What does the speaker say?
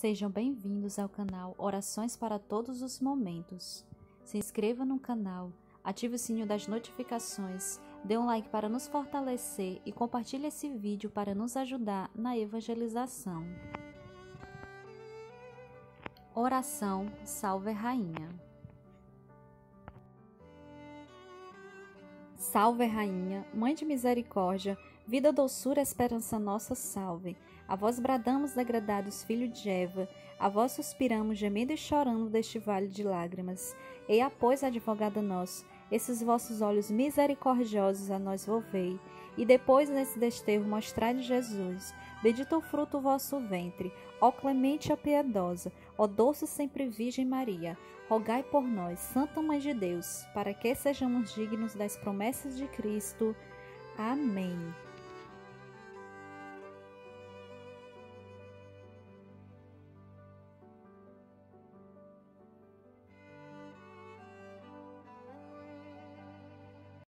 Sejam bem-vindos ao canal Orações para Todos os Momentos. Se inscreva no canal, ative o sininho das notificações, dê um like para nos fortalecer e compartilhe esse vídeo para nos ajudar na evangelização. Oração Salve Rainha. Salve Rainha, Mãe de Misericórdia, vida, doçura, esperança nossa, salve. A vós bradamos, degradados, filho de Eva, a vós suspiramos, gemendo e chorando deste vale de lágrimas. E após, advogada nosso, esses vossos olhos misericordiosos a nós volvei, e depois nesse desterro mostrai Jesus, bendito o fruto o vosso ventre, ó clemente, ó piedosa, ó doce sempre Virgem Maria, rogai por nós, Santa Mãe de Deus, para que sejamos dignos das promessas de Cristo. Amém.